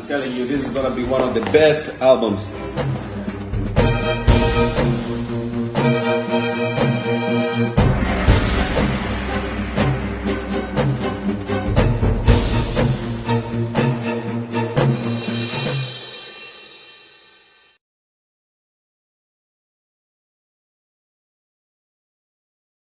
I'm telling you, this is gonna be one of the best albums.